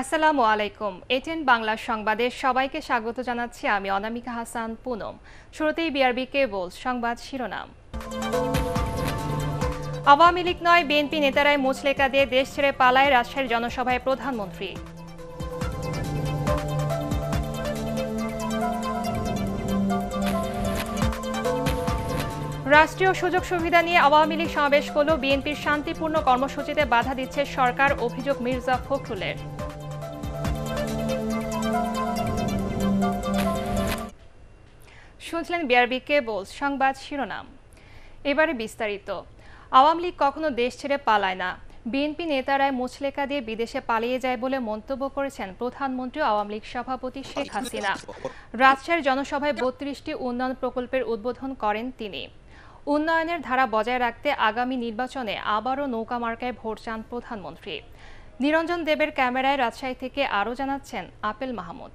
আসসালামু আলাইকুম এটেন বাংলা সংবাদে সবাইকে স্বাগত জানাচ্ছি আমি অনামিকা হাসান পুনম। শুরুতেই বিআরবি কেবল সংবাদ শিরোনাম। আওয়ামী লীগ নয়, বিএনপি নেতারাই মুচলেকা দিয়ে দেশ ছেড়ে পালায় রাজশাহীর জনসভায় প্রধানমন্ত্রী। রাষ্ট্রীয় সুযোগ সুবিধা নিয়ে আওয়ামী লীগ সমাবেশ করল বিএনপির শান্তিপূর্ণ কর্মসূচিতে বাধা দিচ্ছে সরকার, অভিযোগ মির্জা ফখরুলের। শুনছিলেন বিআরবি কেবল সংবাদ শিরোনাম। এবারে বিস্তারিত। আওয়ামী লীগ কখনো দেশ ছেড়ে পালায় না। বিএনপি নেতারাই মুচলেকা দিয়ে বিদেশে পালিয়ে যায় বলে মন্তব্য করেছেন প্রধানমন্ত্রী আওয়ামী লীগ সভাপতি শেখ হাসিনা। রাজশাহীর জনসভায় বত্রিশটি উন্নয়ন প্রকল্পের উদ্বোধন করেন তিনি। উন্নয়নের ধারা বজায় রাখতে আগামী নির্বাচনে আবারও নৌকা মার্কায় ভোট চান প্রধানমন্ত্রী। নিরঞ্জন দেবের ক্যামেরায় রাজশাহী থেকে আরও জানাচ্ছেন আপেল মাহমুদ।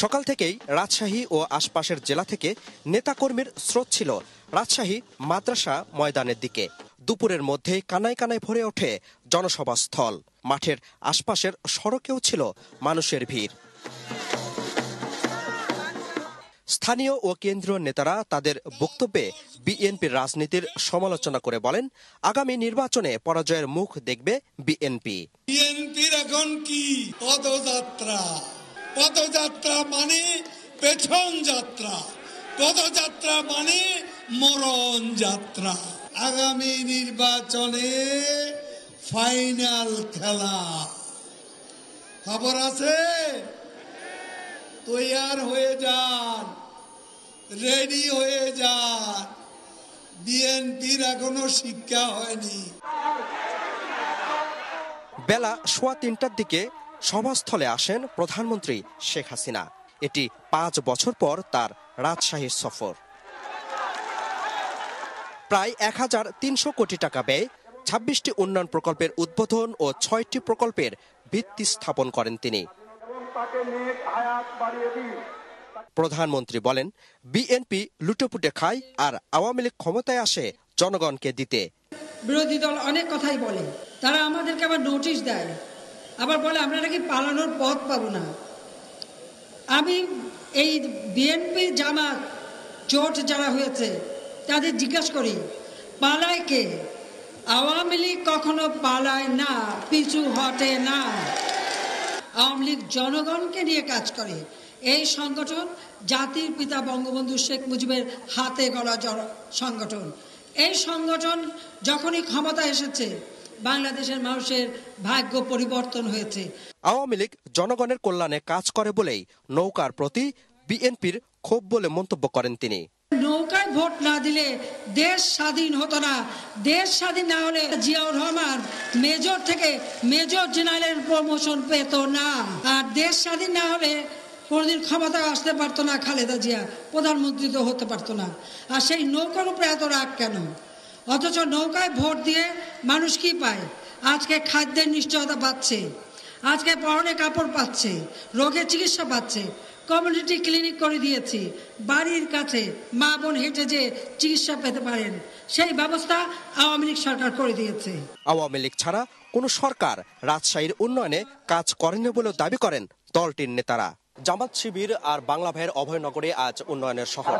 সকাল থেকেই রাজশাহী ও আশপাশের জেলা থেকে নেতাকর্মীর স্রোত ছিল রাজশাহী মাদ্রাসা ময়দানের দিকে। দুপুরের মধ্যে কানায় কানায় ভরে ওঠে জনসভা স্থল মাঠের আশপাশের সড়কেও ছিল মানুষের ভিড়। স্থানীয় ও কেন্দ্রীয় নেতারা তাদের বক্তব্যে বিএনপির রাজনীতির সমালোচনা করে বলেন, আগামী নির্বাচনে পরাজয়ের মুখ দেখবে বিএনপি। বিএনপির এখন কি পদযাত্রা? পদযাত্রা মানে পেছন যাত্রা। পদযাত্রা মানে মরণ যাত্রা। আগামী নির্বাচনে ফাইনাল খেলা। খবর আছে? তৈয়ার হয়ে যান। রেডি হয়ে যান। বিএনপির এখনও শিক্ষা হয়নি। বেলা সোয়া তিনটার দিকে সভাস্থলে আসেন প্রধানমন্ত্রী শেখ হাসিনা। এটি পাঁচ বছর পর তার রাজশাহীর সফর। প্রায় এক হাজার তিনশো কোটি টাকা ব্যয় ছাব্বিশটি উন্নয়ন প্রকল্পের উদ্বোধন ও ছয়টি প্রকল্পের ভিত্তি স্থাপন করেন তিনি। প্রধানমন্ত্রী বলেন, বিএনপি লুটেপুটে খায় আর আওয়ামী লীগ ক্ষমতায় আসে জনগণকে দিতে। বিরোধী দল অনেক কথাই বলে, তারা আমাদেরকে আবার নোটিশ দেয়। আবার বলে, আমরা নাকি পালানোর পথ পাবো না। আমি এই বিএনপি জামাত জোট যারা হয়েছে, তাদের জিজ্ঞাসা করি, পালায় কে? আওয়ামী লীগ কখনো পালায় না, পিছু হটে না। আওয়ামী লীগ জনগণকে নিয়ে কাজ করে। এই সংগঠন জাতির পিতা বঙ্গবন্ধু শেখ মুজিবের হাতে গড়া সংগঠন। এই সংগঠন যখনই ক্ষমতা এসেছে বাংলাদেশের মানুষের ভাগ্য পরিবর্তন হয়েছে। আওয়ামী লীগ জনগণের কল্যাণে কাজ করে বলেই নৌকার প্রতি বিএনপির ক্ষোভ বলে মন্তব্য করেন তিনি। নৌকায় ভোট না দিলে দেশ স্বাধীন হতো না। দেশ স্বাধীন না হলে জিয়াউর রহমান মেজর থেকে মেজর জেনারেল প্রমোশন পেত না। আর দেশ স্বাধীন না হলে কোনোদিন ক্ষমতায় আসতে পারতো না খালেদা জিয়া প্রধানমন্ত্রী তো হতে পারতো না। আর সেই নৌকার উপরে এত রাগ কেন? অথচ নৌকায় ভোট দিয়ে মানুষ কি পায়? আজকে খাদ্যের নিশ্চয়তা পাচ্ছে। আজকে পরনে কাপড় পাচ্ছে রোগের চিকিৎসা পাচ্ছে কমিউনিটি ক্লিনিক করে দিয়েছি, বাড়ির কাছে মা বোন হেঁটে যে চিকিৎসা পেতে পারেন, সেই ব্যবস্থা আওয়ামী লীগ সরকার করে দিয়েছে। আওয়ামী লীগ ছাড়া কোনো সরকার রাজশাহীর উন্নয়নে কাজ করেনি বলেও দাবি করেন দলটির নেতারা। জামাত শিবির আর বাংলা ভাইয়ের অভয়নগরে আজ উন্নয়নের শহর।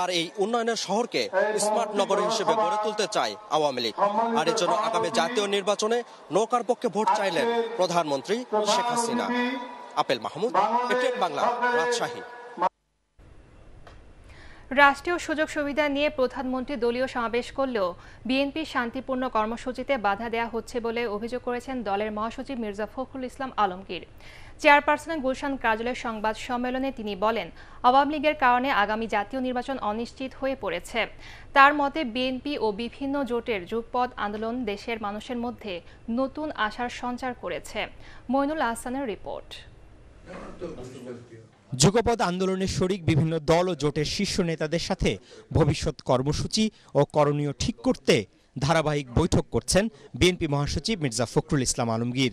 আর এই উন্নয়নের শহরকে স্মার্ট নগর হিসেবে গড়ে তুলতে চায় আওয়ামী লীগ। আর এর জন্য আগামী জাতীয় নির্বাচনে নৌকার পক্ষে ভোট চাইলেন প্রধানমন্ত্রী শেখ হাসিনা। আপেল মাহমুদ এটেক বাংলা, রাজশাহী। রাষ্ট্রীয় সুযোগ সুবিধা নিয়ে প্রধানমন্ত্রী দলীয় সমাবেশ করলেও বিএনপি শান্তিপূর্ণ কর্মসূচিতে বাধা দেওয়া হচ্ছে বলে অভিযোগ করেছেন দলের মহাসচিব মির্জা ফখরুল ইসলাম আলমগীর। চেয়ারপারসনের গুলশান কার্যালয়ের সংবাদ সম্মেলনে তিনি বলেন, আওয়ামী লীগের কারণে আগামী জাতীয় নির্বাচন অনিশ্চিত হয়ে পড়েছে। তার মতে, বিএনপি ও বিভিন্ন জোটের যুগপদ আন্দোলন দেশের মানুষের মধ্যে নতুন আশার সঞ্চার করেছে। মইনুল আহসানের রিপোর্ট। যুগপদ আন্দোলনের শরিক বিভিন্ন দল ও জোটের শীর্ষ নেতাদের সাথে ভবিষ্যৎ কর্মসূচি ও করণীয় ঠিক করতে ধারাবাহিক বৈঠক করছেন বিএনপি মহাসচিব মির্জা ফখরুল ইসলাম আলমগীর।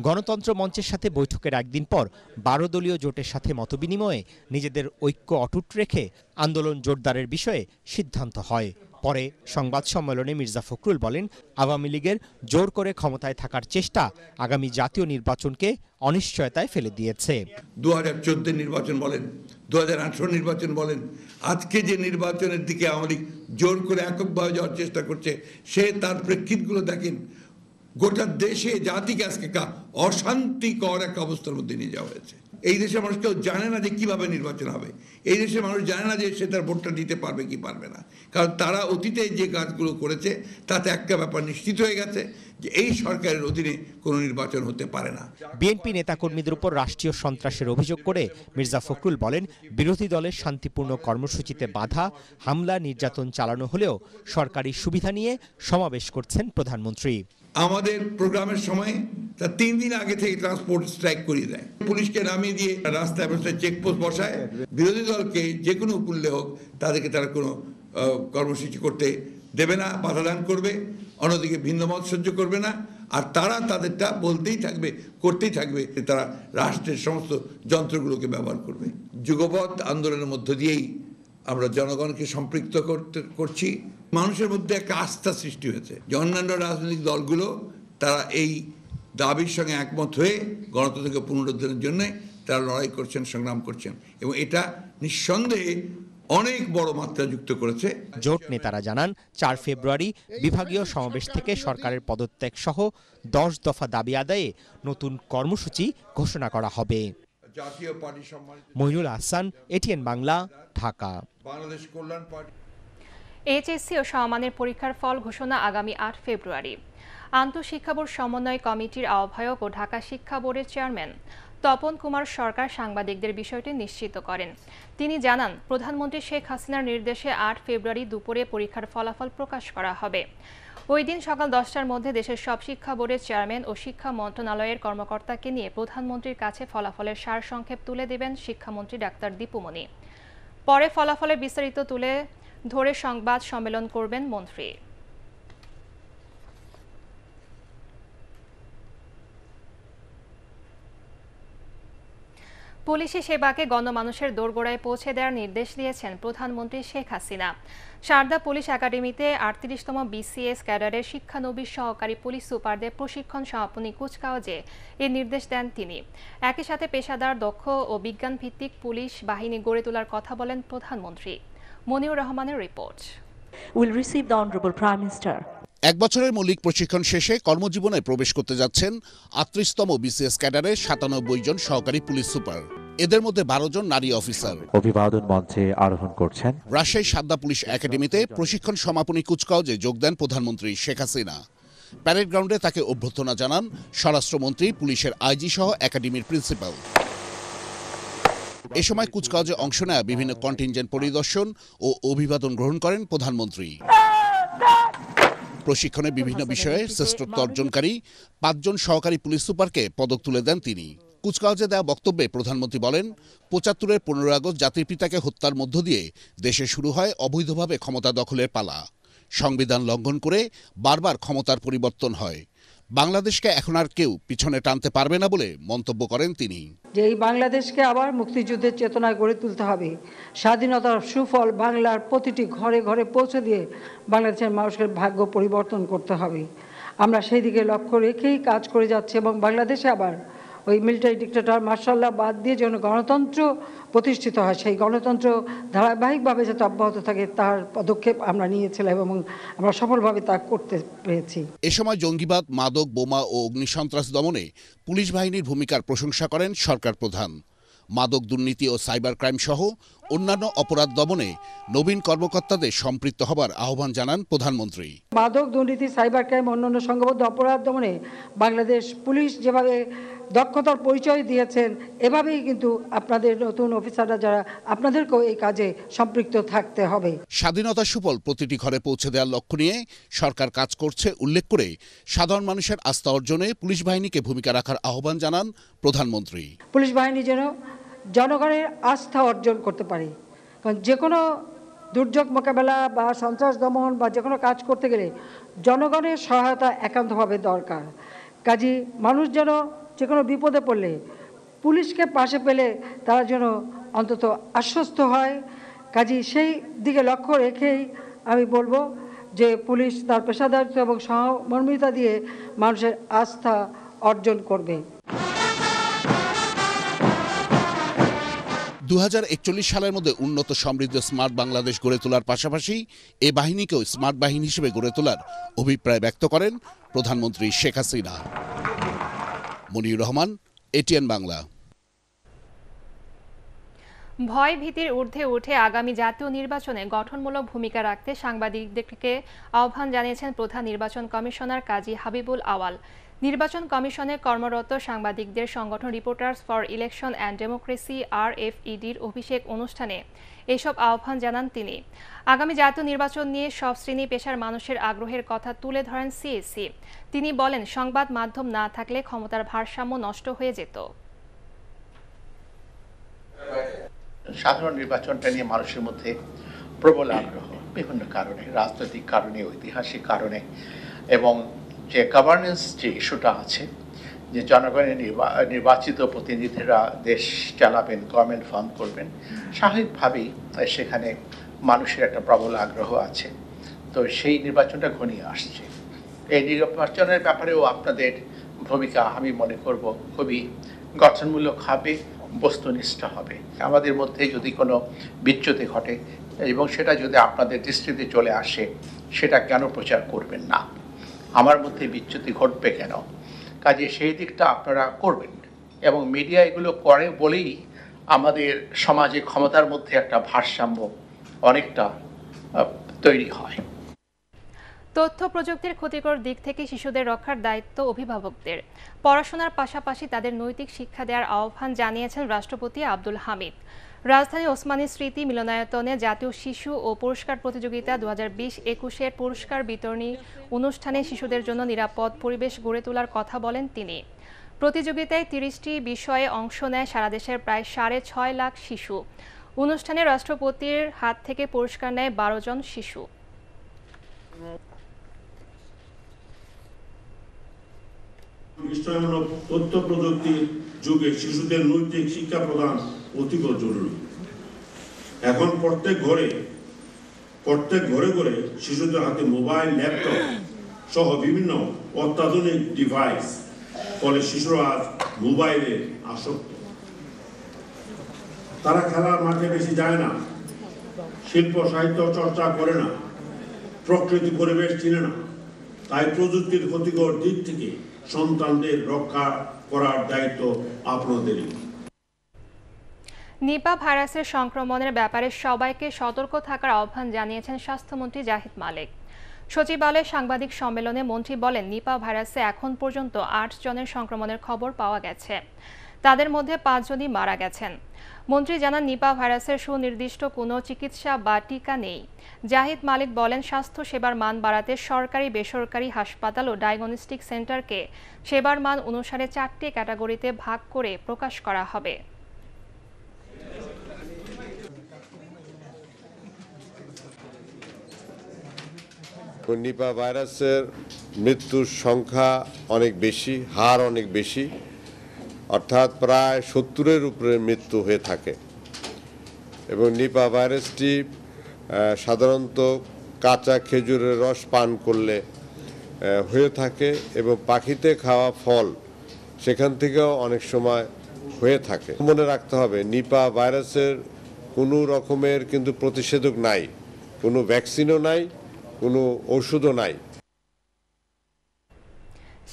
গণতন্ত্র মঞ্চের সাথে বৈঠকের একদিন পর বারো দলীয় জোটের সাথে মতবিনিময়ে নিজেদের ঐক্য অটুট রেখে আন্দোলন জোরদারের বিষয়ে সিদ্ধান্ত হয়। পরে সংবাদ সম্মেলনে মির্জা ফখরুল বলেন, আওয়ামী লীগের জোর করে ক্ষমতায় থাকার চেষ্টা আগামী জাতীয় নির্বাচনকে অনিশ্চয়তায় ফেলে দিয়েছে। দু হাজার নির্বাচন বলেন, দু হাজার আঠারো নির্বাচন বলেন, আজকে যে নির্বাচনের দিকে আওয়ামী লীগ জোর করে এককভাবে যাওয়ার চেষ্টা করছে, সে তার প্রেক্ষিতগুলো দেখেন, গোটা দেশে জাতিকে আজকে অশান্তিকর একটা অবস্থার মধ্যে নিয়ে যাওয়া হয়েছে। এই দেশের মানুষ কেউ জানে না যে কীভাবে নির্বাচন হবে। এই দেশের মানুষ জানে না যে সে তার ভোটটা দিতে পারবে কি পারবে না। কারণ তারা অতীতে যে কাজগুলো করেছে তাতে একটা ব্যাপার নিশ্চিত হয়ে গেছে যে এই সরকারের অধীনে কোনো নির্বাচন হতে পারে না। বিএনপি নেতাকর্মীদের উপর রাষ্ট্রীয় সন্ত্রাসের অভিযোগ করে মির্জা ফখরুল বলেন বিরোধী দলের শান্তিপূর্ণ কর্মসূচিতে বাধা হামলা নির্যাতন চালানো হলেও সরকারি সুবিধা নিয়ে সমাবেশ করছেন প্রধানমন্ত্রী। আমাদের প্রোগ্রামের সময় তা তিন দিন আগে থেকে ট্রান্সপোর্ট স্ট্রাইক করিয়ে দেয়। পুলিশকে নামিয়ে দিয়ে রাস্তায় রাস্তায় চেকপোস্ট বসায়। বিরোধী দলকে যে কোনো উপল্লে হোক তাদেরকে তারা কোনো কর্মসূচি করতে দেবে না বাধাদান করবে, অন্যদিকে ভিন্ন মত সহ্য করবে না। আর তারা তাদেরটা বলতেই থাকবে, করতেই থাকবে তারা রাষ্ট্রের সমস্ত যন্ত্রগুলোকে ব্যবহার করবে। যুগপৎ আন্দোলনের মধ্য দিয়েই আমরা জনগণকে সম্পৃক্ত করতে, করছি। মানুষের মধ্যে একটা আস্থা সৃষ্টি হয়েছে যে অন্যান্য রাজনৈতিক দলগুলো, তারা এই দাবির সঙ্গে একমত হয়ে গণতন্ত্রকে পুনরুদ্ধারের জন্য তারা লড়াই করছেন সংগ্রাম করছেন এবং এটা নিঃসন্দেহে অনেক বড় মাত্রা যুক্ত করেছে। জোট নেতারা জানান চার ফেব্রুয়ারি বিভাগীয় সমাবেশ থেকে সরকারের পদত্যাগ সহ দশ দফা দাবি আদায়ে নতুন কর্মসূচি ঘোষণা করা হবে। জাতীয় পার্টি সম্মানিত Moinul Ahsan ATN Bangla Dhaka. Bangladesh Kalyan Party HSC ও সমমানের পরীক্ষার ফল ঘোষণা আগামী আট ফেব্রুয়ারি। আন্তঃশিক্ষা বোর্ড সমন্বয় কমিটির আহ্বায়ক ও ঢাকা শিক্ষা বোর্ডের চেয়ারম্যান তপন কুমার সরকার সাংবাদিকদের বিষয়টি নিশ্চিত করেন। তিনি জানান, প্রধানমন্ত্রী শেখ হাসিনার নির্দেশে আট ফেব্রুয়ারি দুপুরে পরীক্ষার ফলাফল প্রকাশ করা হবে। ওই দিন সকাল দশটার মধ্যে দেশের সব শিক্ষা বোর্ডের চেয়ারম্যান ও শিক্ষা মন্ত্রণালয়ের কর্মকর্তাকে নিয়ে প্রধানমন্ত্রীর কাছে ফলাফলের সারসংক্ষেপ তুলে দেবেন শিক্ষামন্ত্রী ডাক্তার দীপুমণি পরে ফলাফলের বিস্তারিত তুলে ধরে সংবাদ সম্মেলন করবেন মন্ত্রী। পুলিশি সেবাকে গণমানুষের দোরগোড়ায় পৌঁছে দেওয়ার নির্দেশ দিয়েছেন প্রধানমন্ত্রী শেখ হাসিনা। সারদা পুলিশ একাডেমিতে আটত্রিশতম বিসিএস ক্যাডারের শিক্ষানবিশ সহকারী পুলিশ সুপারদের প্রশিক্ষণ সমাপনী কুচকাওয়াজে এ নির্দেশ দেন তিনি। একই সাথে পেশাদার, দক্ষ ও বিজ্ঞান ভিত্তিক পুলিশ বাহিনী গড়ে তোলার কথা বলেন প্রধানমন্ত্রী। মনিউর রহমানের রিপোর্ট। Will receive the. এক বছরের মৌলিক প্রশিক্ষণ শেষে কর্মজীবনে প্রবেশ করতে যাচ্ছেন আটত্রিশতম বিসিএস ক্যাডারের সাতানব্বই জন সহকারী পুলিশ সুপার। এদের মধ্যে বারো জন নারী অফিসার। অভিবাদন মঞ্চে আরোহণ করছেন রাজশাহী সাদ্দা পুলিশ একাডেমিতে প্রশিক্ষণ সমাপনী কুচকাওয়াজে যোগ দেন প্রধানমন্ত্রী শেখ হাসিনা। প্যারেড গ্রাউন্ডে তাকে অভ্যর্থনা জানান স্বরাষ্ট্রমন্ত্রী পুলিশের আইজি সহ একাডেমির প্রিন্সিপাল। এ সময় কুচকাওয়াজে অংশ নেয়া বিভিন্ন কন্টিনজেন্ট পরিদর্শন ও অভিবাদন গ্রহণ করেন প্রধানমন্ত্রী। প্রশিক্ষণে বিভিন্ন বিষয়ে শ্রেষ্ঠত্ব অর্জনকারী পাঁচজন সহকারী পুলিশ সুপারকে পদক তুলে দেন তিনি। কুচকাওয়াজে দেওয়া বক্তব্যে প্রধানমন্ত্রী বলেন পঁচাত্তরের পনেরো আগস্ট জাতির পিতাকে হত্যার মধ্য দিয়ে দেশে শুরু হয় অবৈধভাবে ক্ষমতা দখলের পালা। সংবিধান লঙ্ঘন করে বারবার ক্ষমতার পরিবর্তন হয়। বাংলাদেশকে এখন আর কেউ পিছনে টানতে পারবে না বলে মন্তব্য করেন তিনি। যে এই বাংলাদেশকে আবার মুক্তিযুদ্ধের চেতনায় গড়ে তুলতে হবে, স্বাধীনতার সুফল বাংলার প্রতিটি ঘরে ঘরে পৌঁছে দিয়ে বাংলাদেশের মানুষের ভাগ্য পরিবর্তন করতে হবে। আমরা সেই দিকে লক্ষ্য রেখেই কাজ করে যাচ্ছি এবং বাংলাদেশে আবার ওই মিলিটারি ডিক্টেটর মার্শাল্লাহ বাদ দিয়ে যেন গণতন্ত্র প্রতিষ্ঠিত হয় সেই গণতন্ত্র ধারাবাহিকভাবে যাতে অব্যাহত থাকে তার পদক্ষেপ আমরা নিয়েছিলাম এবং আমরা সফলভাবে তা করতে পেরেছি। এ সময় জঙ্গিবাদ মাদক বোমা ও অগ্নিসন্ত্রাস দমনে পুলিশ বাহিনীর ভূমিকার প্রশংসা করেন সরকার প্রধান। মাদক দুর্নীতি ও সাইবার ক্রাইম সহ অন্যান্য অপরাধ দমনে নবীন কর্মকর্তাদের সম্পৃক্ত হবার আহ্বান জানান প্রধানমন্ত্রী। মাদক দুর্নীতি সাইবার ক্রাইম অন্যান্য সংঘবদ্ধ অপরাধ দমনে বাংলাদেশ পুলিশ যেভাবে দক্ষতার পরিচয় দিয়েছেন। এভাবেই কিন্তু আপনাদের নতুন অফিসাররা যারা আপনাদেরকেও এই কাজে সম্পৃক্ত থাকতে হবে। স্বাধীনতা সুফল প্রতিটি ঘরে পৌঁছে দেওয়ার লক্ষ্য নিয়ে সরকার কাজ করছে উল্লেখ করে সাধারণ মানুষের আস্থা অর্জনে পুলিশ বাহিনীকে ভূমিকা রাখার আহ্বান জানান প্রধানমন্ত্রী। পুলিশ বাহিনী যেন জনগণের আস্থা অর্জন করতে পারে। কারণ যে কোনো দুর্যোগ মোকাবেলা বা সন্ত্রাস দমন বা যে কোনো কাজ করতে গেলে জনগণের সহায়তা একান্তভাবে দরকার। কাজী মানুষ যেন যে কোনো বিপদে পড়লে পুলিশকে পাশে পেলে তারা যেন অন্তত আশ্বস্ত হয়। কাজী সেই দিকে লক্ষ্য রেখেই আমি বলব যে পুলিশ তার পেশাদারিত্ব এবং সহমর্মিতা দিয়ে মানুষের আস্থা অর্জন করবে। দু হাজার একচল্লিশ সালের মধ্যে উন্নত সমৃদ্ধ স্মার্ট বাংলাদেশ গড়ে তোলার পাশাপাশি এ বাহিনীকেও স্মার্ট বাহিনী হিসেবে গড়ে তোলার অভিপ্রায় ব্যক্ত করেন প্রধানমন্ত্রী শেখ হাসিনা। মনির রহমান, এটিএন বাংলা। ভয় ভীতির ঊর্ধ্বে উঠে আগামী জাতীয় নির্বাচনে গঠনমূলক ভূমিকা রাখতে সাংবাদিকদেরকে আহ্বান জানিয়েছেন প্রধান নির্বাচন কমিশনার কাজী হাবিবুল আওয়াল। নির্বাচন কমিশনে কর্মরত সাংবাদিকদের সংগঠন Reporters for Election and Democracy R F ইডির অভিষেক অনুষ্ঠানে এসব আহ্বান জানান তিনি। আগামী জাতীয় নির্বাচন নিয়ে সব শ্রেণি পেশার মানুষের আগ্রহের কথা তুলে ধরেন সিএসসি তিনি বলেন, সংবাদ মাধ্যম না থাকলে ক্ষমতার ভারসাম্য নষ্ট হয়ে যেত। সাধারণ নির্বাচনটা নিয়ে মানুষের মধ্যে প্রবল আগ্রহ, বিভিন্ন কারণে, রাজনৈতিক কারণে, ঐতিহাসিক কারণে, এবং যে গভর্নেন্স যে ইস্যুটা আছে যে জনগণের নির্বা- নির্বাচিত প্রতিনিধিরা দেশ চালাবেন গভর্নমেন্ট ফর্ম করবেন স্বাভাবিকভাবেই সেখানে মানুষের একটা প্রবল আগ্রহ আছে। তো সেই নির্বাচনটা ঘনিয়ে আসছে। এই নির্বাচনের ব্যাপারেও আপনাদের ভূমিকা আমি মনে করব খুবই গঠনমূলক হবে বস্তুনিষ্ঠ হবে। আমাদের মধ্যে যদি কোনো বিচ্যুতি ঘটে এবং সেটা যদি আপনাদের দৃষ্টিতে চলে আসে সেটা কেন প্রচার করবেন না? আমার মধ্যে বিচ্যুতি ঘটবে কেন? কাজে সেই দিকটা আপনারা করবেন। এবং মিডিয়া এগুলো করে বলেই আমাদের সমাজে ক্ষমতার মধ্যে একটা ভারসাম্য অনেকটা তৈরি হয়। তথ্য প্রযুক্তির ক্ষতিকর দিক থেকে শিশুদের রক্ষার দায়িত্ব অভিভাবকদের। পড়াশোনার পাশাপাশি তাদের নৈতিক শিক্ষা দেওয়ার আহ্বান জানিয়েছেন রাষ্ট্রপতি আব্দুল হামিদ। রাজধানী ওসমানী স্মৃতি মিলনায়তনে জাতীয় শিশু ও পুরস্কার প্রতিযোগিতা দু হাজার বিশ একুশের পুরস্কার বিতরণী অনুষ্ঠানে শিশুদের জন্য নিরাপদ পরিবেশ গড়ে তোলার কথা বলেন তিনি। প্রতিযোগিতায় তিরিশটি বিষয়ে অংশ নেয় সারা দেশের প্রায় সাড়ে ছয় লাখ শিশু। অনুষ্ঠানে রাষ্ট্রপতির হাত থেকে পুরস্কার নেয় বারো জন শিশু। বিশ্বায়নমূলক তথ্য প্রযুক্তির যুগে শিশুদের নৈতিক শিক্ষা প্রদান অতীব জরুরি। এখন প্রত্যেক ঘরে প্রত্যেক ঘরে ঘরে শিশুদের হাতে মোবাইল, ল্যাপটপ সহ বিভিন্ন অত্যাধুনিক ডিভাইস ফলে শিশুরা আজ মোবাইলে আসক্ত। তারা খেলার মাঠে বেশি যায় না, শিল্প, সাহিত্য চর্চা করে না, প্রকৃতি, পরিবেশ চিনে না। তাই প্রযুক্তির ক্ষতিকর দিক থেকে সন্তানদের রক্ষা করার দায়িত্ব আপনাদেরই। নিপা ভাইরাসের সংক্রমণের ব্যাপারে সবাইকে সতর্ক থাকার আহ্বান জানিয়েছেন স্বাস্থ্যমন্ত্রী জাহিদ মালিক। সচিবালয়ে সাংবাদিক সম্মেলনে মন্ত্রী বলেন, নিপা ভাইরাসে এখন পর্যন্ত আট জনের সংক্রমণের খবর পাওয়া গেছে। তাদের মধ্যে পাঁচজনই মারা গেছেন। মন্ত্রী জানান, নিপা ভাইরাসের সুনির্দিষ্ট কোনো চিকিৎসা বা টিকা নেই। জাহিদ মালিক বলেন, স্বাস্থ্য সেবার মান বাড়াতে সরকারি, বেসরকারি হাসপাতাল ও ডায়াগনস্টিক সেন্টারকে সেবার মান অনুসারে চারটি ক্যাটাগরিতে ভাগ করে প্রকাশ করা হবে। নিপা ভাইরাসের মৃত্যুর সংখ্যা অনেক বেশি, হার অনেক বেশি। অর্থাৎ প্রায় সত্তরের উপরে মৃত্যু হয়ে থাকে। এবং নিপা ভাইরাসটি সাধারণত কাঁচা খেজুরের রস পান করলে হয়ে থাকে এবং পাখিতে খাওয়া ফল সেখান থেকেও অনেক সময় হয়ে থাকে। মনে রাখতে হবে, নিপা ভাইরাসের কোনো রকমের কিন্তু প্রতিষেধক নাই, কোনো ভ্যাকসিনও নাই, কোনো ওষুধও নাই।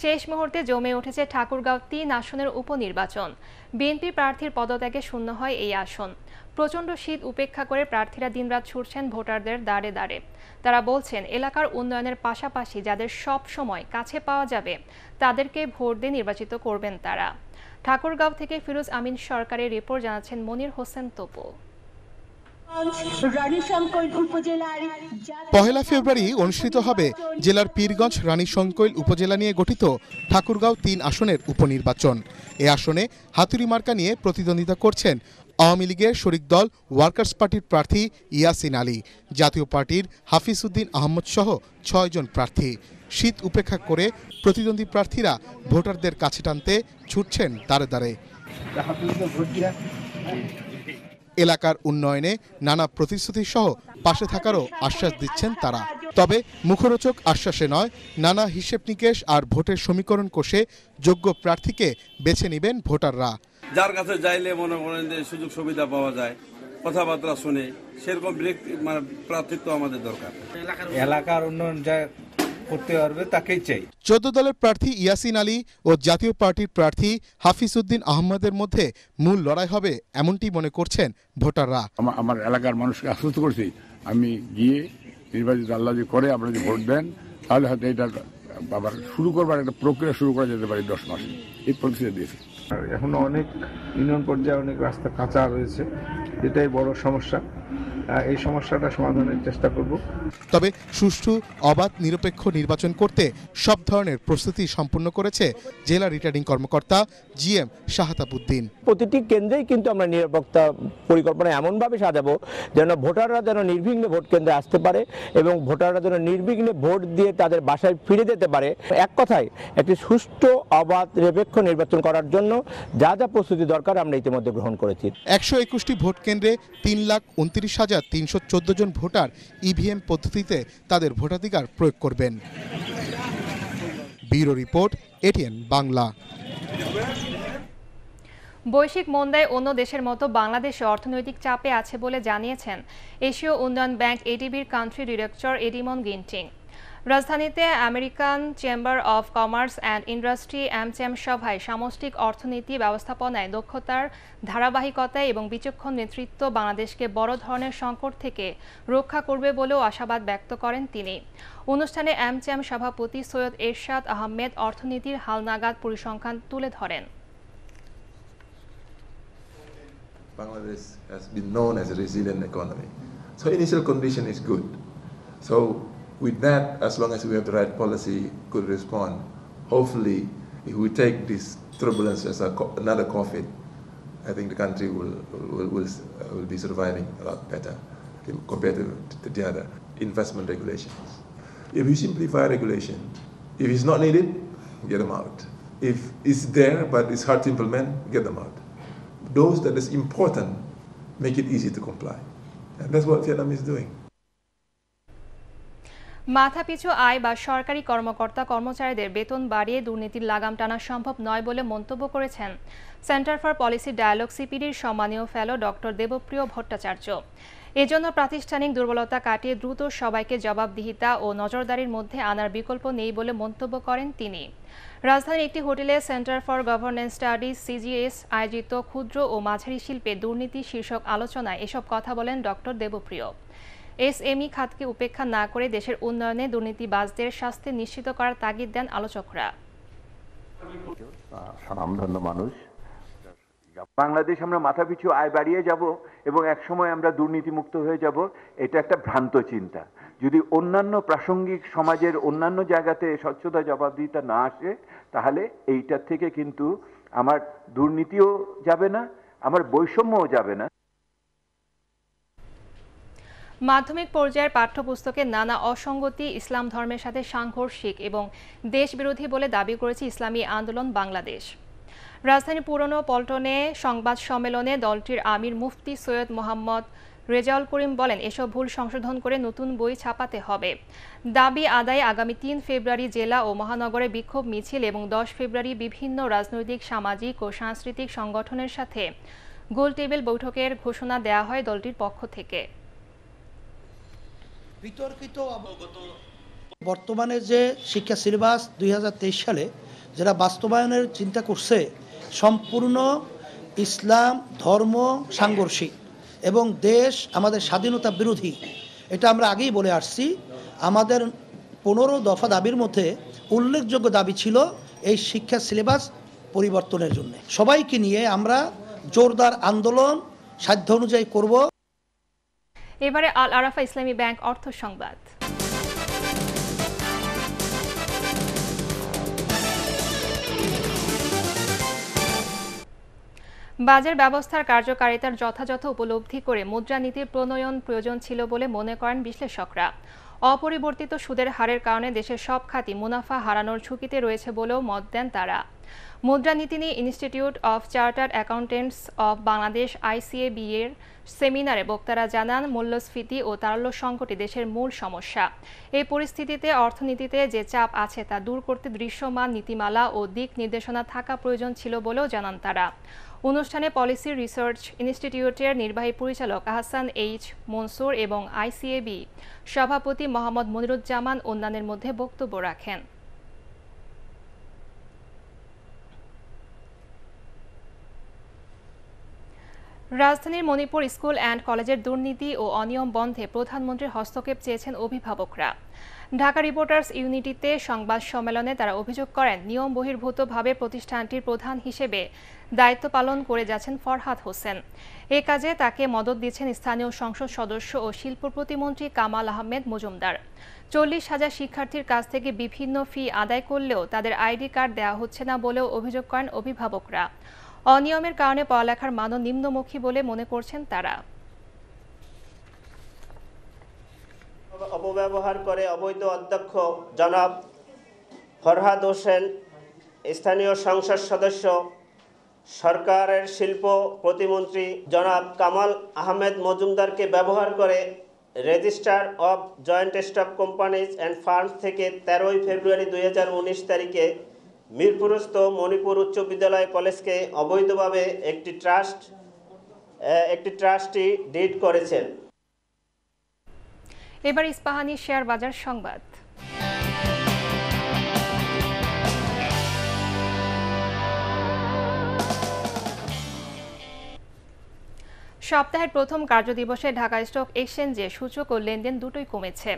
শেষ মুহূর্তে জমে উঠেছে ঠাকুরগাঁও তিন আসনের উপনির্বাচন। বিএনপি প্রার্থীর পদত্যাগে শূন্য হয় এই আসন। প্রচণ্ড শীত উপেক্ষা করে প্রার্থীরা দিনরাত ছুটছেন ভোটারদের দাঁড়ে দাঁড়ে তারা বলছেন, এলাকার উন্নয়নের পাশাপাশি যাদের সব সময় কাছে পাওয়া যাবে, তাদেরকে ভোট দিয়ে নির্বাচিত করবেন তারা। ঠাকুরগাঁও থেকে ফিরোজ আমিন সরকারের রিপোর্ট জানাচ্ছেন মনির হোসেন তোপো। পহেলা ফেব্রুয়ারি অনুষ্ঠিত হবে জেলার পীরগঞ্জ রানীশঙ্কৈল উপজেলা নিয়ে গঠিত ঠাকুরগাঁও তিন আসনের উপনির্বাচন। এ আসনে হাতুড়ি মার্কা নিয়ে প্রতিদ্বন্দ্বিতা করছেন আওয়ামী লীগের শরিক দল ওয়ার্কার্স পার্টির প্রার্থী ইয়াসিন আলী জাতীয় পার্টির হাফিজ উদ্দিন আহমদ সহ ছয়জন প্রার্থী। শীত উপেক্ষা করে প্রতিদ্বন্দ্বী প্রার্থীরা ভোটারদের কাছে টানতে ছুটছেন দাঁড়ে দাঁড়ে এলাকার উন্নয়নে নানা প্রতিশ্রুতি সহ পাশে থাকারও আশ্বাস দিচ্ছেন তারা। তবে মুখরোচক আশ্বাসে নয় নানা হিসেব নিকেশ আর ভোটের সমীকরণ কোষে যোগ্য প্রার্থীকে বেছে নেবেন ভোটাররা। যার কাছে যাইলে মনে করেন যে সুযোগ সুবিধা পাওয়া যায় কথাবার্তা শুনে সেরকম ব্যক্তি মানে প্রার্থিত্ব আমাদের দরকার। এলাকার উন্নয়ন যা করতে পারবে তাকেই চাই। চোদ্দ দলের প্রার্থী ইয়াসিন আলী ও জাতীয় পার্টির প্রার্থী হাফিজ উদ্দিন আহমদের মধ্যে মূল লড়াই হবে এমনটি মনে করছেন ভোটাররা। আমার আমার এলাকার মানুষকে আশ্বস্ত করছি আমি গিয়ে নির্বাচিত আল্লাহ যদি করে আপনারা যদি ভোট দেন তাহলে হয়তো এটা আবার শুরু করবার একটা প্রক্রিয়া শুরু করা যেতে পারে দশ মাসে। এই প্রতিশ্রুতি দিয়েছে। আর এখনও অনেক ইউনিয়ন পর্যায়ে অনেক রাস্তা কাঁচা রয়েছে এটাই বড় সমস্যা। এই সমস্যাটা সমাধানের চেষ্টা করব। তবে সুষ্ঠু অবাধ নিরপেক্ষ নির্বাচন করতে সব ধরনের প্রস্তুতি সম্পন্ন করেছে জেলা রিটার্নিং কর্মকর্তা জিএম শাহাতাবুদ্দিন। প্রতিটি কেন্দ্রেই কিন্তু আমরা নিরাপত্তা পরিকল্পনা এমনভাবে সাজাবো যেন ভোটাররা যেন নির্বিঘ্নে ভোট কেন্দ্রে আসতে পারে এবং ভোটাররা যেন নির্বিঘ্নে ভোট দিয়ে তাদের বাসায় ফিরে যেতে পারে। এক কথায় একটি সুষ্ঠু অবাধ নিরপেক্ষ নির্বাচন করার জন্য যা যা প্রস্তুতি দরকার আমরা ইতিমধ্যে গ্রহণ করেছি। একশো একুশটি ভোট কেন্দ্রে তিন লাখ উনত্রিশ হাজার তিনশো চোদ্দ জন ভোটার ইভিএম পদ্ধতিতে তাদের ভোটাধিকার প্রয়োগ করবেন। Bureau report, ATN Bangla. বৈশ্বিক মন্দায় অন্য দেশের মতো বাংলাদেশে অর্থনৈতিক চাপে আছে বলে জানিয়েছেন এশীয় উন্নয়ন ব্যাংক এডিবির কান্ট্রি ডিরেক্টর এডিমন গিন্টিং। রাজধানীতে American Chamber of Commerce and Industry AmCham সভায় সামষ্টিক অর্থনীতি ব্যবস্থাপনায় দক্ষতার ধারাবাহিকতায় এবং বিচক্ষণ নেতৃত্ব বাংলাদেশকে বড় ধরনের সংকট থেকে রক্ষা করবে বলেও আশাবাদ ব্যক্ত করেন তিনি অনুষ্ঠানে অ্যামচ্যাম সভাপতি সৈয়দ এরশাদ আহমেদ অর্থনীতির হালনাগাদ পরিসংখ্যান তুলে ধরেন Bangladesh has been known as a resilient economy. So initial condition is good. So with that, as long as we have the right policy, could respond. Hopefully, if we take this turbulence as co- another COVID, I think the country will, will, will, uh, will be surviving a lot better compared to, to the other investment regulations. If you simplify regulation, if it's not needed, get them out. If it's there but it's hard to implement, get them out. Those that is important, make it easy to comply. And that's what Vietnam is doing. মাথাপিছু আয় বা সরকারি কর্মকর্তা কর্মচারীদের বেতন বাড়িয়ে দুর্নীতির লাগাম টানা সম্ভব নয় বলে মন্তব্য করেছেন সেন্টার ফর পলিসি ডায়ালগ সিপিডির সম্মানীয় ফেলো ডক্টর দেবপ্রিয় ভট্টাচার্য। এজন্য প্রাতিষ্ঠানিক দুর্বলতা কাটিয়ে দ্রুত সবাইকে জবাবদিহিতা ও নজরদারির মধ্যে আনার বিকল্প নেই বলে মন্তব্য করেন তিনি। রাজধানীর একটি হোটেলে Centre for Governance Studies, CGS, আয়োজিত ক্ষুদ্র ও মাঝারি শিল্পে দুর্নীতি শীর্ষক আলোচনায় এসব কথা বলেন ডক্টর দেবপ্রিয়। এসএমই খাতকে উপেক্ষা না করে দেশের উন্নয়নে দুর্নীতিবাজদের শাস্তি নিশ্চিত করার তাগিদ দেন আলোচকরা। মানুষ। বাংলাদেশ আমরা মাথাপিছু আয় বাড়িয়ে যাব এবং একসময় আমরা দুর্নীতিমুক্ত হয়ে যাব, এটা একটা ভ্রান্ত চিন্তা। যদি অন্যান্য প্রাসঙ্গিক সমাজের অন্যান্য জায়গাতে স্বচ্ছতা, জবাবদিহিতা না আসে, তাহলে এইটার থেকে কিন্তু আমার দুর্নীতিও যাবে না, আমার বৈষম্যও যাবে না। মাধ্যমিক পর্যায়ের পাঠ্যপুস্তকে নানা অসঙ্গতি ইসলাম ধর্মের সাথে সাংঘর্ষিক এবং দেশবিরোধী বলে দাবি করেছে ইসলামী আন্দোলন বাংলাদেশ। রাজধানী পুরনো পল্টনে সংবাদ সম্মেলনে দলটির আমির মুফতি সৈয়দ মোহাম্মদ রেজাউল করিম বলেন, এসব ভুল সংশোধন করে নতুন বই ছাপাতে হবে। দাবি আদায় আগামী তিন ফেব্রুয়ারি জেলা ও মহানগরে বিক্ষোভ মিছিল এবং দশ ফেব্রুয়ারি বিভিন্ন রাজনৈতিক, সামাজিক ও সাংস্কৃতিক সংগঠনের সাথে গোল টেবিল বৈঠকের ঘোষণা দেওয়া হয় দলটির পক্ষ থেকে। বিতর্কিত অবগত। বর্তমানে যে শিক্ষা সিলেবাস দুই হাজার তেইশ সালে যারা বাস্তবায়নের চিন্তা করছে, সম্পূর্ণ ইসলাম, ধর্ম, সাংঘর্ষিক এবং দেশ আমাদের স্বাধীনতা বিরোধী, এটা আমরা আগেই বলে আসছি, আমাদের পনেরো দফা দাবির মধ্যে উল্লেখযোগ্য দাবি ছিল এই শিক্ষা সিলেবাস পরিবর্তনের জন্য। সবাইকে নিয়ে আমরা জোরদার আন্দোলন সাধ্য অনুযায়ী করব। এবারে আল আরাফা ইসলামী ব্যাংক অর্থ সংবাদ। বাজার ব্যবস্থার কার্যকারিতার যথাযথ উপলব্ধি করে মুদ্রানীতির প্রণয়ন প্রয়োজন ছিল বলে মনে করেন বিশ্লেষকরা। অপরিবর্তিত সুদের হারের কারণে দেশের সব খাতি মুনাফা হারানোর ঝুঁকিতে রয়েছে বলেও মত দেন তারা। মুদ্রানীতি নিয়ে institute of chartered accountants of Bangladesh ICAB এর সেমিনারে বক্তারা জানান, মূল্যস্ফীতি ও তারল্য সংকটই দেশের মূল সমস্যা। এই পরিস্থিতিতে অর্থনীতিতে যে চাপ আছে তা দূর করতে দৃশ্যমান নীতিমালা ও দিক নির্দেশনা থাকা প্রয়োজন ছিল বলেও জানান তারা। অনুষ্ঠানে পলিসি রিসার্চ ইনস্টিটিউটের নির্বাহী পরিচালক আহসান এইচ মনসুর এবং আইসিএবি সভাপতি মোহাম্মদ মনিরুজ্জামান অন্যান্যের মধ্যে বক্তব্য রাখেন। রাজধানীর মণিপুর স্কুল অ্যান্ড কলেজের দুর্নীতি ও অনিয়ম বন্ধে প্রধানমন্ত্রীর হস্তক্ষেপ চেয়েছেন অভিভাবকরা। ঢাকা রিপোর্টার্স ইউনিটিতে সংবাদ সম্মেলনে তারা অভিযোগ করেন, নিয়ম বহির্ভূতভাবে প্রতিষ্ঠানটির প্রধান হিসেবে দায়িত্ব পালন করে যাচ্ছেন ফরহাদ হোসেন। এ কাজে তাকে মদত দিচ্ছেন স্থানীয় সংসদ সদস্য ও শিল্প প্রতিমন্ত্রী কামাল আহমেদ মজুমদার। চল্লিশ হাজার শিক্ষার্থীর কাছ থেকে বিভিন্ন ফি আদায় করলেও তাদের আইডি কার্ড দেওয়া হচ্ছে না বলেও অভিযোগ করেন অভিভাবকরা। অনিয়মের কারণে পড়ালেখার মানও নিম্নমুখী বলে মনে করছেন তারা। অপব্যবহার করে অবৈধ অধ্যক্ষ জনাব ফরহাদ হোসেন, স্থানীয় সংসদ সদস্য, সরকারের শিল্প প্রতিমন্ত্রী জনাব কামাল আহমেদ মজুমদারকে ব্যবহার করে registrar of joint stock companies and firms থেকে তেরোই ফেব্রুয়ারি দুই হাজার উনিশ তারিখে মিরপুরস্থ মণিপুর উচ্চ বিদ্যালয় কলেজকে অবৈধভাবে একটি ট্রাস্ট একটি ট্রাস্টি ডিড করেছেন। এবার ইস্পাহানি শেয়ার বাজার সংবাদ। সপ্তাহের প্রথম কার্যদিবসে ঢাকা স্টক এক্সচেঞ্জে সূচক ও লেনদেন দুটোই কমেছে।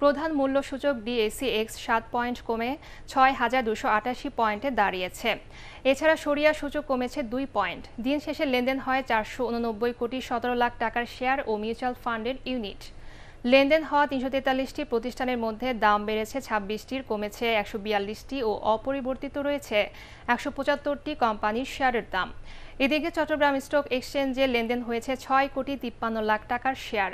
প্রধান মূল্য সূচক বিএসসি এক্স সাত পয়েন্ট কমে ছয় হাজার দুশো আটাশি পয়েন্টে দাঁড়িয়েছে। এছাড়া সরিয়া সূচক কমেছে দুই পয়েন্ট। দিন শেষে লেনদেন হয় চারশো উননব্বই কোটি সতেরো লাখ টাকার শেয়ার ও মিউচুয়াল ফান্ডের ইউনিট। লেনদেন হওয়া তিনশো তেতাল্লিশটি প্রতিষ্ঠানের মধ্যে দাম বেড়েছে ছাব্বিশটির, কমেছে একশো বিয়াল্লিশটি ও অপরিবর্তিত রয়েছে একশো পঁচাত্তরটি কোম্পানির শেয়ারের দাম। এদিকে চট্টগ্রাম স্টক এক্সচেঞ্জে লেনদেন হয়েছে ছয় কোটি তিপ্পান্ন লাখ টাকার শেয়ার।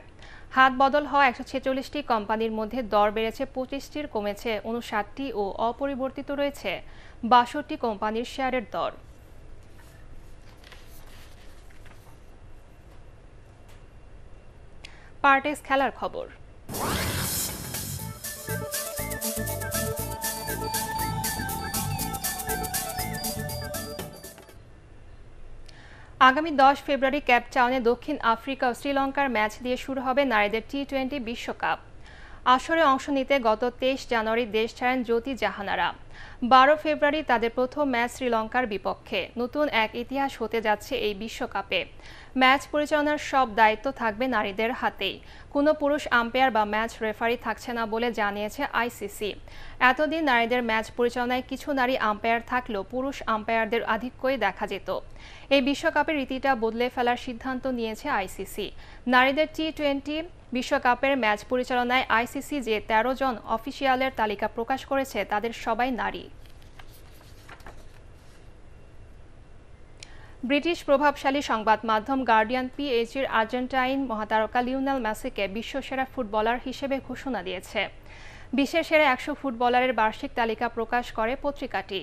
হাত বদল হওয়া একশো ছেচল্লিশটি কোম্পানির মধ্যে দর বেড়েছে পঁচিশটির কমেছে, উনষাটটি ও অপরিবর্তিত রয়েছে বাষট্টি কোম্পানির শেয়ারের দর। পার্টেক্স খেলার খবর। আগামী দশ ফেব্রুয়ারি ক্যাপ টাউনে দক্ষিণ আফ্রিকা ও শ্রীলঙ্কার ম্যাচ দিয়ে শুরু হবে নারীদের টি টোয়েন্টি বিশ্বকাপ। আসরে অংশ নিতে গত তেইশ জানুয়ারি দেশ ছাড়েন জ্যোতি জাহানারা। বারো ফেব্রুয়ারি তাদের প্রথম ম্যাচ শ্রীলঙ্কার বিপক্ষে। নতুন এক ইতিহাস হতে যাচ্ছে এই বিশ্বকাপে। ম্যাচ পরিচালনার সব দায়িত্ব থাকবে নারীদের হাতেই। কোনো পুরুষ আম্পায়ার বা ম্যাচ রেফারি থাকছে না বলে জানিয়েছে আইসিসি। এতদিন নারীদের ম্যাচ পরিচালনায় কিছু নারী আম্পায়ার থাকলেও পুরুষ আম্পায়ারদের আধিক্যই দেখা যেত। এই বিশ্বকাপের রীতিটা বদলে ফেলার সিদ্ধান্ত নিয়েছে আইসিসি। নারীদের টি টোয়েন্টি বিশ্বকাপের ম্যাচ পরিচালনায় আইসিসি যে ১৩ জন অফিসিয়ালের তালিকা প্রকাশ করেছে, তাদের সবাই নারী। ব্রিটিশ প্রভাবশালী সংবাদ মাধ্যম গার্ডিয়ান পিএইচির আর্জেন্টাইন মহাতারকা লিওনেল মেসিকে বিশ্বসেরা ফুটবলার হিসেবে ঘোষণা দিয়েছে। বিশ্বের সেরা একশো ফুটবলারের বার্ষিক তালিকা প্রকাশ করে পত্রিকাটি।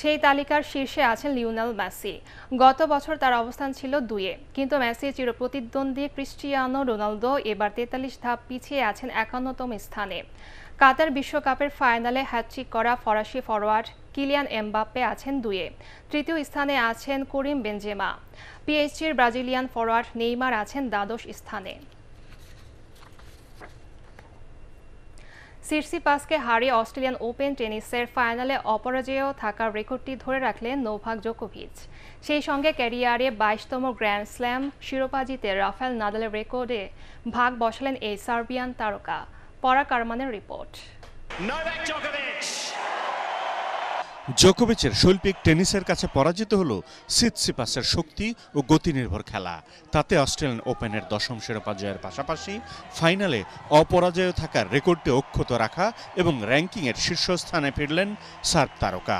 সেই তালিকার শীর্ষে আছেন লিওনেল মেসি। গত বছর তার অবস্থান ছিল দুয়ে কিন্তু মেসি চিরপ্রতিদ্বন্দ্বী ক্রিস্টিয়ানো রোনালদো এবার তেতাল্লিশ ধাপ পিছিয়ে আছেন একান্নতম স্থানে। কাতার বিশ্বকাপের ফাইনালে হ্যাট্রিক করা ফরাসি ফরোয়ার্ড কিলিয়ান এমবাপ্পে আছেন দুয়ে তৃতীয় স্থানে আছেন করিম বেনজেমা। পিএইচজির ব্রাজিলিয়ান ফরোয়ার্ড নেইমার আছেন দ্বাদশ স্থানে। সিরসিপাসকে হারিয়ে অস্ট্রেলিয়ান ওপেন টেনিসের ফাইনালে অপরাজেয় থাকার রেকর্ডটি ধরে রাখলেন নোভাক জোকোভিচ। সেই সঙ্গে ক্যারিয়ারে বাইশতম গ্র্যান্ড স্ল্যাম শিরোপা জিতে রাফেল নাদালের রেকর্ডে ভাগ বসালেন এই সার্বিয়ান তারকা। পরা কারমানের রিপোর্ট। জোকোভিচের শৈল্পিক টেনিসের কাছে পরাজিত হল সিৎসিপাসের শক্তি ও গতি নির্ভর খেলা। তাতে অস্ট্রেলিয়ান ওপেনের দশম শিরোপা জয়ের পাশাপাশি ফাইনালে অপরাজয় থাকার রেকর্ডটি অক্ষত রাখা এবং র্যাঙ্কিংয়ের শীর্ষস্থানে ফিরলেন সার্ক তারকা।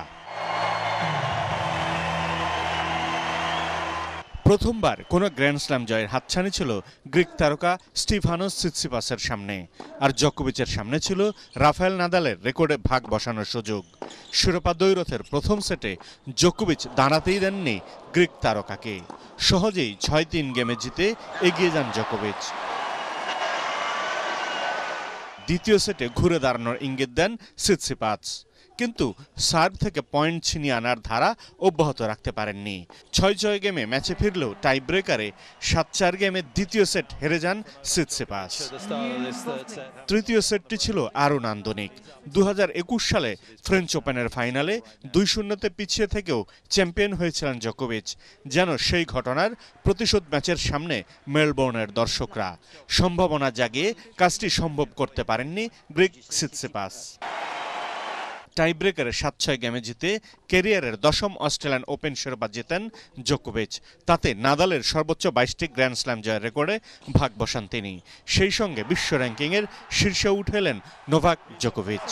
প্রথমবার কোনো গ্র্যান্ড স্ল্যাম জয়ের হাতছানি ছিল গ্রিক তারকা স্টিফানোস সিৎসিপাসের সামনে। আর জকোভিচের সামনে ছিল রাফায়েল নাদালের রেকর্ডে ভাগ বসানোর সুযোগ। শিরোপা দ্বৈরথের প্রথম সেটে জোকোভিচ দাঁড়াতেই দেননি গ্রিক তারকাকে। সহজেই ছয় তিন গেমে জিতে এগিয়ে যান জোকোভিচ। দ্বিতীয় সেটে ঘুরে দাঁড়ানোর ইঙ্গিত দেন সিৎসিপাস। কিন্তু সার্ভ থেকে পয়েন্ট ছিনিয়ে আনার ধারা অব্যাহত রাখতে পারেননি। ছয় ছয় গেমে ম্যাচে ফিরলেও টাই ব্রেকারে সাত চার গেমে দ্বিতীয় সেট হেরে যান সিৎসিপাস। তৃতীয় সেটটি ছিল আরও নান্দনিক। দু হাজার একুশ সালে ফ্রেঞ্চ ওপেনের ফাইনালে দুই শূন্যতে পিছিয়ে থেকেও চ্যাম্পিয়ন হয়েছিলেন জোকোভিচ, যেন সেই ঘটনার প্রতিশোধ ম্যাচের সামনে মেলবোর্নের দর্শকরা। সম্ভাবনা জাগিয়ে কাজটি সম্ভব করতে পারেননি গ্রিক সিৎসিপাস। টাইব্রেকারে সাত ছয় গেমে জিতে ক্যারিয়ারের দশম অস্ট্রেলিয়ান ওপেন শিরোপা জেতেন জোকোভিচ তাতে নাদালের সর্বোচ্চ বাইশটি গ্র্যান্ড স্ল্যাম জয়ের রেকর্ডে ভাগ বসান তিনি। সেই সঙ্গে বিশ্ব র্যাঙ্কিংয়ের শীর্ষে উঠে এলেন নোভাক জোকোভিচ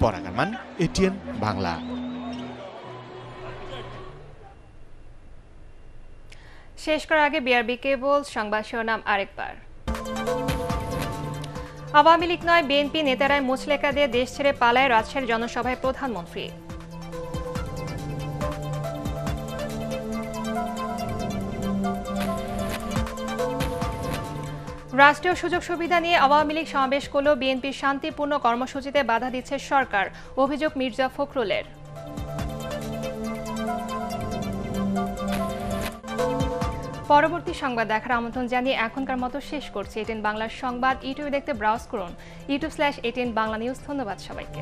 পরাগারমান এটিএন বাংলা শেষ করার আগে বিআরবি কেবল সংবাদ শিরোনাম আরেকবার। আওয়ামী লীগ নয় বিএনপি নেতারাই মুচলেকা দিয়ে দেশ ছেড়ে পালায় রাজশাহীর জনসভায় প্রধানমন্ত্রী। রাষ্ট্রীয় সুযোগ সুবিধা নিয়ে আওয়ামী লীগ সমাবেশ করলেও বিএনপির শান্তিপূর্ণ কর্মসূচিতে বাধা দিচ্ছে সরকার, অভিযোগ মির্জা ফখরুলের। পরবর্তী সংবাদ দেখার আমন্ত্রণ জানিয়ে এখনকার মতো শেষ করছি এটেন বাংলার সংবাদ। ইউটিউবে দেখতে ব্রাউজ করুন। YouTube slash ATN Bangla news ধন্যবাদ সবাইকে।